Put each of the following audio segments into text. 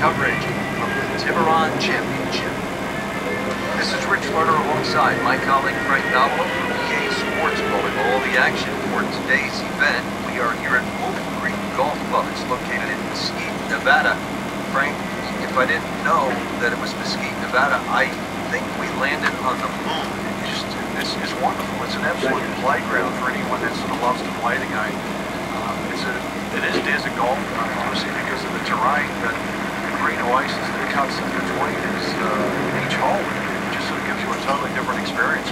coverage of the Tiburon Championship. This is Rich Lerner alongside my colleague Frank Nobilo from EA Sports calling all the action for today's event. We are here at Wolf Creek Golf Club. It's located in Mesquite, Nevada. Frank, if I didn't know that it was Mesquite, Nevada, I think we landed on the moon. Just, this is wonderful. It's an absolute playground for anyone that sort of loves to play the game. Um, it's a, it is desert golf, uh, obviously because of the terrain, but the green oasis that cuts in between is uh, each hole. It just sort of gives you a totally different experience.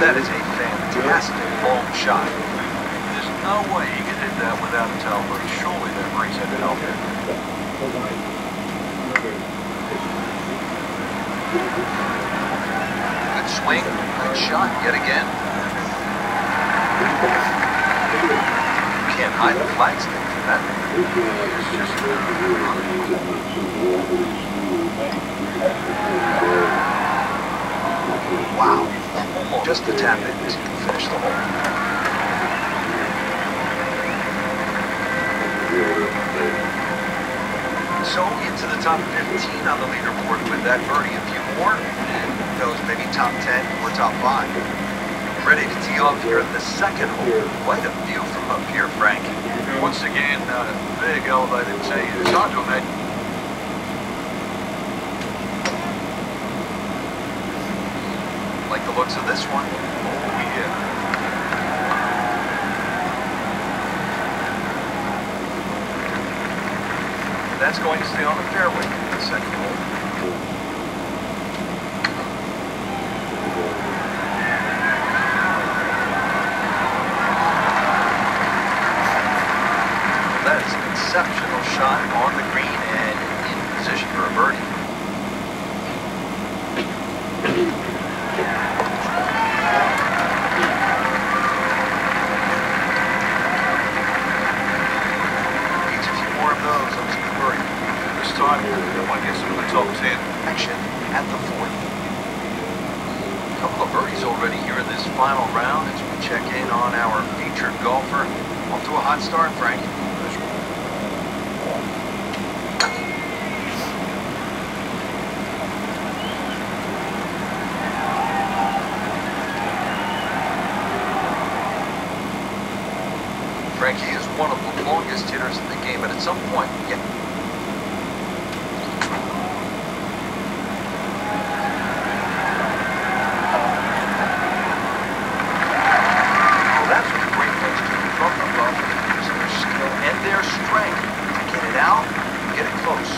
That is a fantastic long shot. There's no way you can hit that without a tailboat. Surely that brings help you. Good swing, good shot yet again. Can't hide the flag stick for that. Wow. Just the tap in to finish the hole. Into the top 15 on the leaderboard with that birdie. A few more, knows, maybe top 10 or top 5. Ready to tee off here at the second hole. Quite a view from up here, Frank. once again, uh, big elevated tee. It's hard to imagine. Like the looks of this one. Oh, yeah. That's going to stay on the fairway in the second hole. That is an exceptional shot on the green and in position for a birdie. Needs a few more of those on the birdie. This time, I guess in the top 10. Action at the fourth. Couple of birdies already here in this final round as we check in on our featured golfer. Off to a hot start, Frank. Frankie is one of the longest hitters in the game, but at some point, yeah, Well, that's a great place to from the rough use their skill and their strength to get it out and get it close.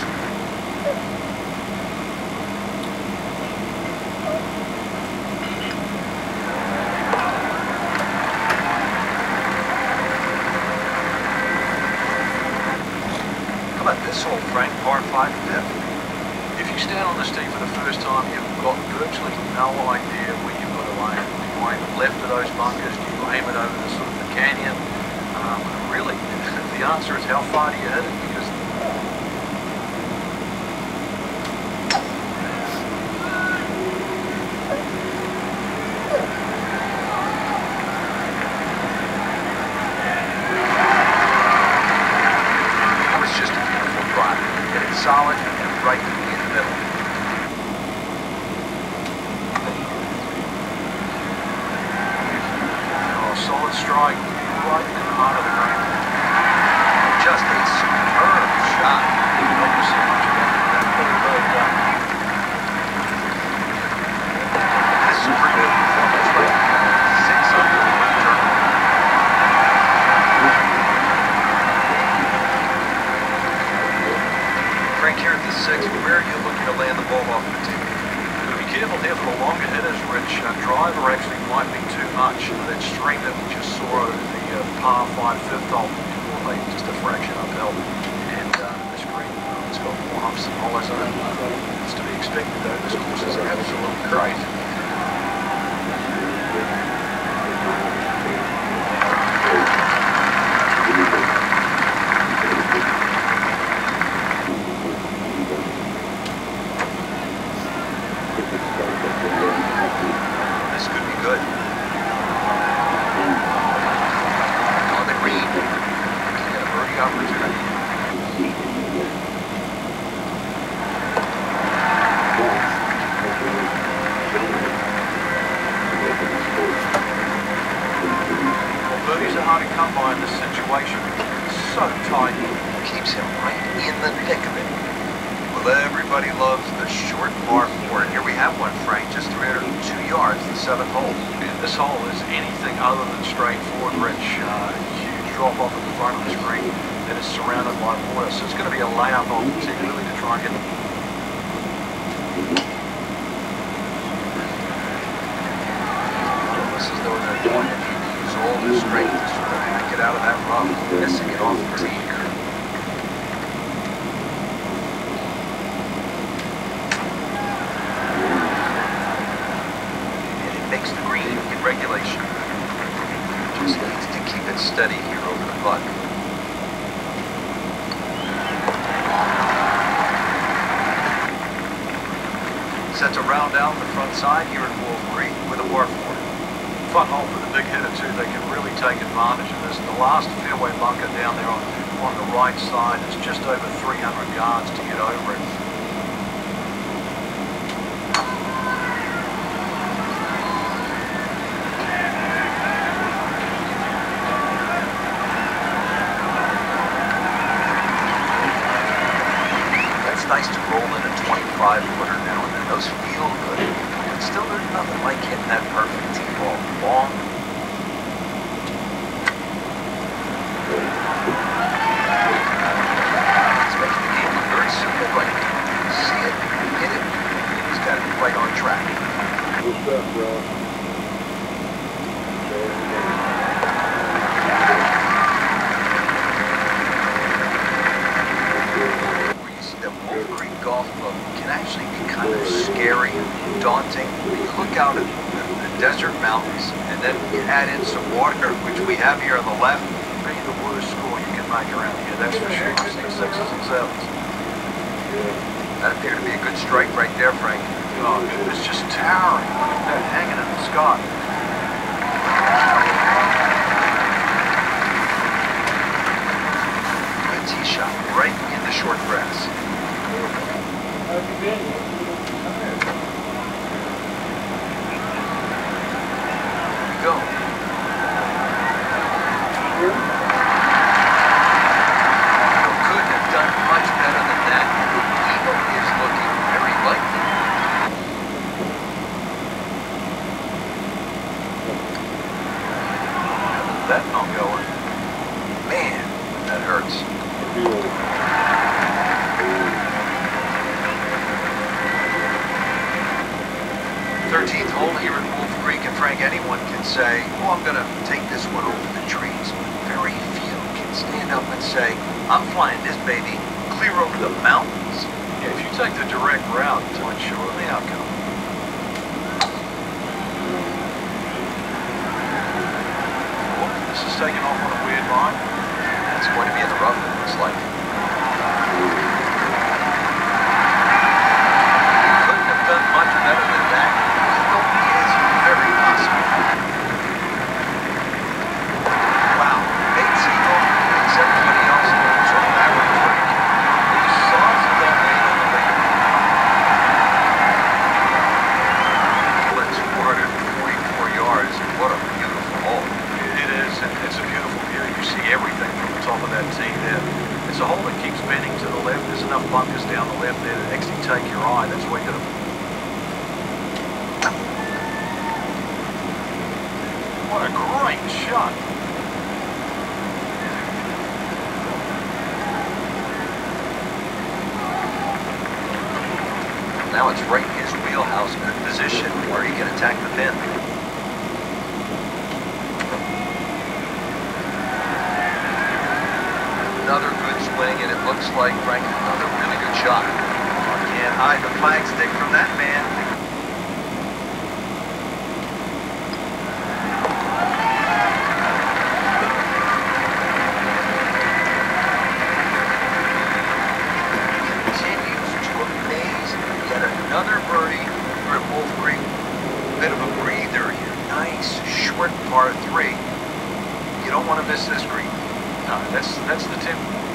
How about this hole, Frank? Par 5 fifth. If you stand on the tee for the first time, you've got virtually no idea where you've got to aim. Do you aim it left of those bunkers? Do you aim it over the sort of the canyon? Um, really, the answer is how far do you hit it? Christ. situation. So tight, Keeps him right in the thick of it. Well, everybody loves the short par four, and here we have one, Frank, just 302 yards, the seventh hole. And this hole is anything other than straightforward, Rich. Uh, huge drop-off at the front of the green that is surrounded by water, so it's going to be a layup on particularly to try and get steady here over the putt. Set to round out the front side here at Wolf Creek with a par four. fun hole for the big hitter too. They can really take advantage of this. The last fairway bunker down there on, on the right side is just over 300 yards to get over it. It's nice to roll in a 25 footer now and then. Those feel good. But still, there's nothing like hitting that perfect tee ball. Long. It's making the game very simple now. See it, hit it. He's got it right on track. Good stuff, Ross. Show it again. where you see that Wolf Creek Golf Club can actually be kind of scary and daunting. You look out at the, the desert mountains, and then you add in some water, which we have here on the left. Be the worst score you can make around here, that's for sure. You see sixes and sevens. That appeared to be a good strike right there, Frank. Oh, it's just towering. Look at that hanging in the sky. Good tee shot, right in the short grass. How have you been? Here we go. Couldn't have done much better than that. Eagle is looking very likely. That not going. Man, that hurts. Feel 13th hole here at Wolf Creek, and Frank, anyone can say, oh, I'm going to take this one over the trees. Very few can stand up and say, I'm flying this baby clear over the mountains. Yeah, if you take the direct route to ensure the outcome. Oh, this is taking off on a weird line. It's going to be in the rough, it looks like. Couldn't have done much better than that. Eagle is very possible. Wow, Bates Eagle, makes everybody else sort of average rank. Look at the size of that lead on the leaderboard. That's 444 yards, and what a beautiful hole. It is, and it's a beautiful view. You see everything from the top of that tee there. It's a hole that keeps bending to the left. There's enough bunkers down the left there to actually take your eye. That's where you're going to... What a great shot. Now it's right in his wheelhouse, good position where he can attack the pin. Another good and it looks like, Frank, another really good shot. Can't hide the flag stick from that man. Continues to amaze. Yet another birdie here at Wolf Creek. Bit of a breather here. Nice short par three. You don't want to miss this green. No, that's, that's the tip.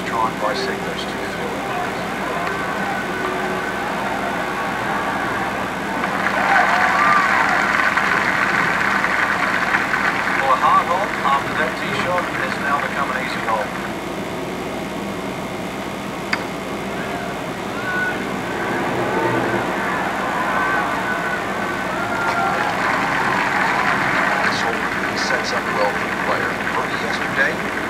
just try and bisect those two forward lines. Well, a hard hole after that tee shot has now become an easy hole. sets up well for the player. Yesterday,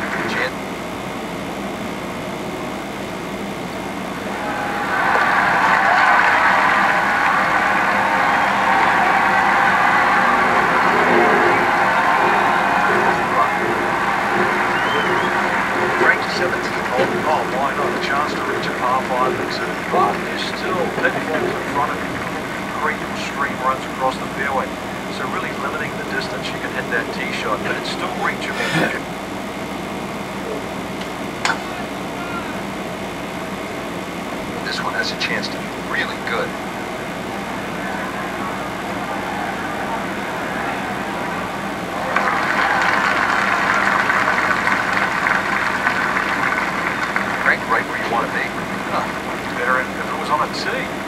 shotgun, but it's still reachable. this one has a chance to be really good. Right, right where you want to be. Uh, better if it was on a tee.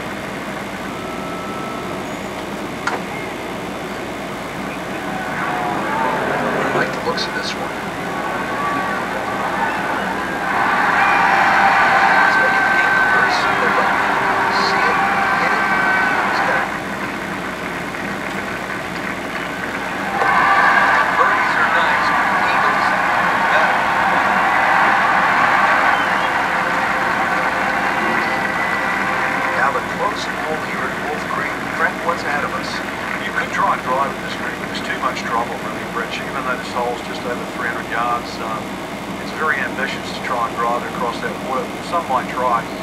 some might try.